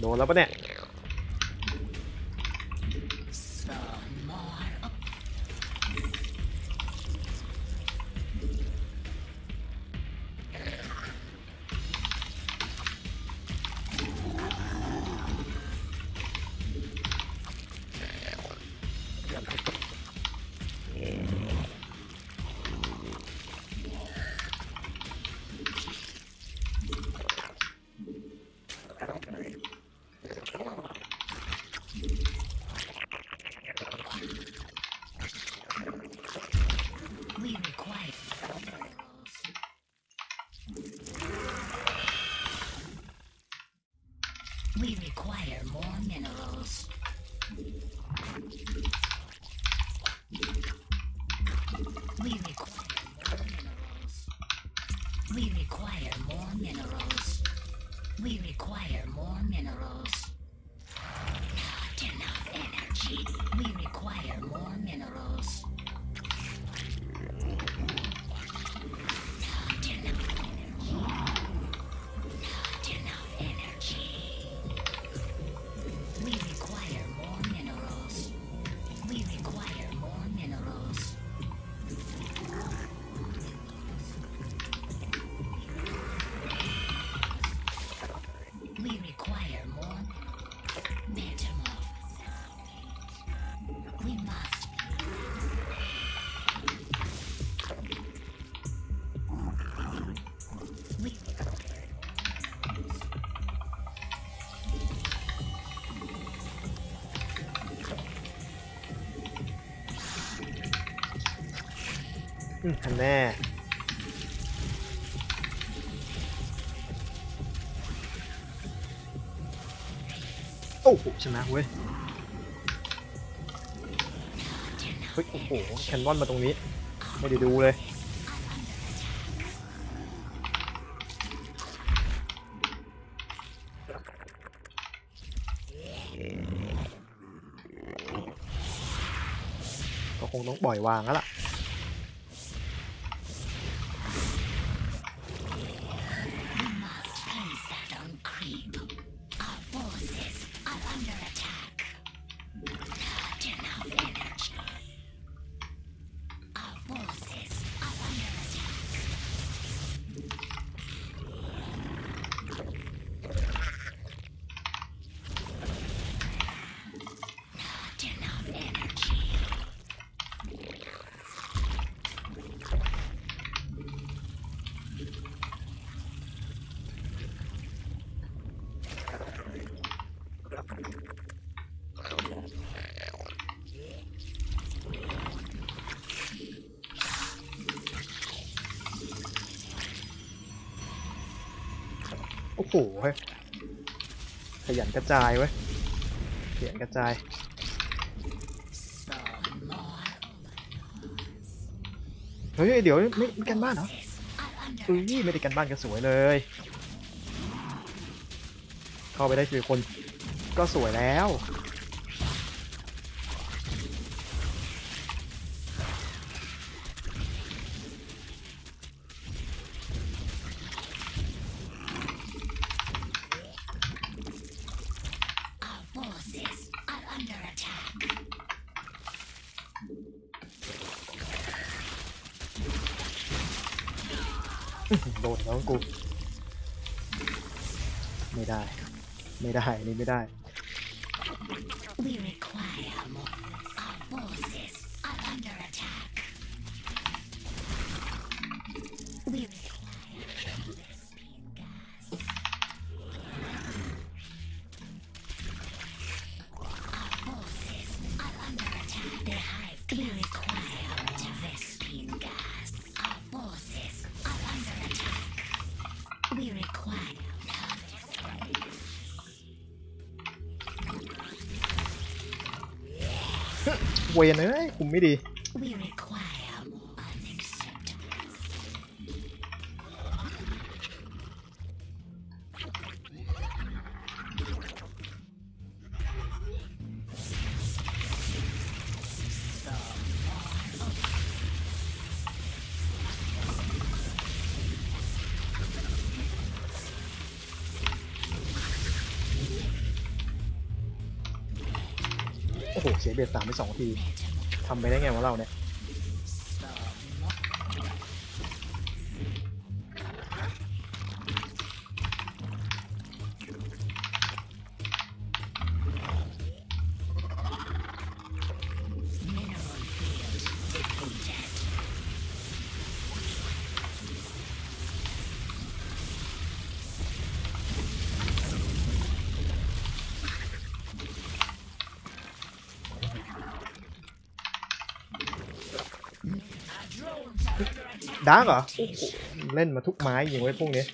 โดนแล้วปะเนี่ย We require more minerals. We require more minerals. We require more minerals. We require more minerals. Not enough energy. We require more minerals. อันแน่โอ้โหชนะเว้ยเฮ้ยโอ้โหแคนนอนมาตรงนี้ ไม่ได้ดูเลยก็คงต้องปล่อยวางแล้วล่ะ โอ้โหเฮ้ยขยันกระจายเว้ยขยันกระจายเฮ้ยเดี๋ยวไม่ไม่กันบ้านเหรออุ้ยไม่ได้กันบ้านกันสวยเลย เข้าไปได้กี่คนก็สวยแล้ว under attack. โดนแล้วกูไม่ได้ ไม่ได้นี่ไม่ได้ We require more. เวนเอ้ยคุมไม่ดี สียเบสสามไปสองทีทำไปได้ไงวะเราเนี่ย ดาร์กเหรอโอ้โหเล่นมาทุกไม้ยิงไว้พวกนี้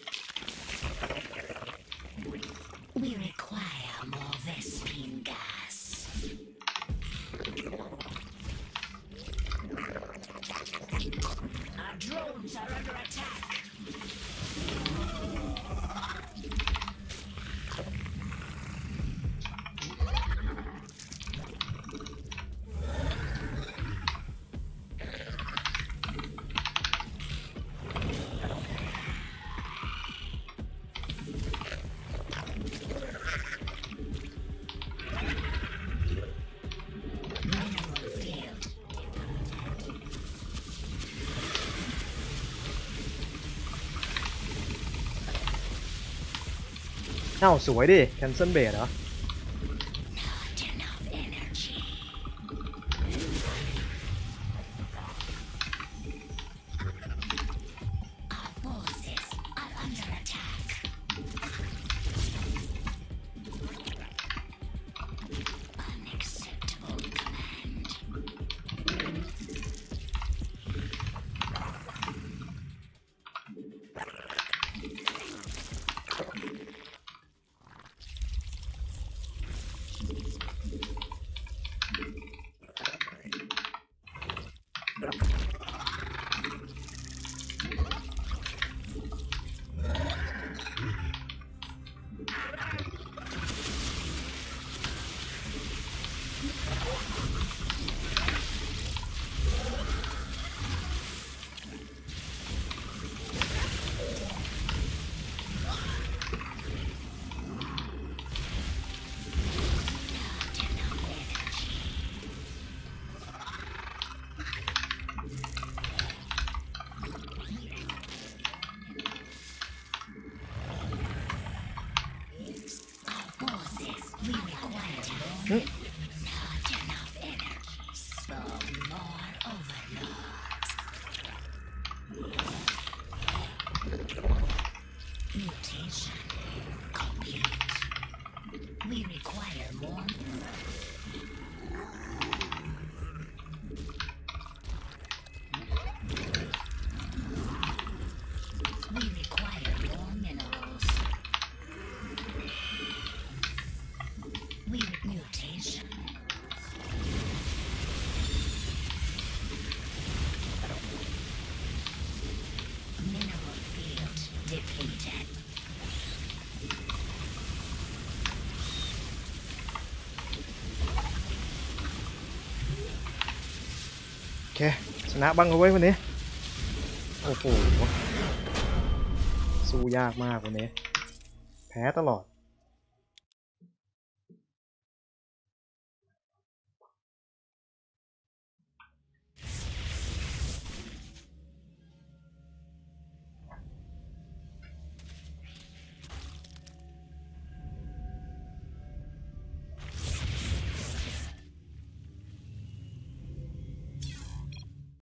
อ้าวสวยดิแคนเซิลเบสเหรอ Require Hmm. not enough energy. Some more overlords. Mutation complete. We require more. We require more minerals. We mutation. Mineral field depleted. โอ เค ชนะบ้างเอาไว้วันนี้ โอ้โห สู้ยากมากวันนี้ แพ้ตลอด